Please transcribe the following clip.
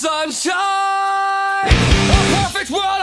sunshine. A perfect world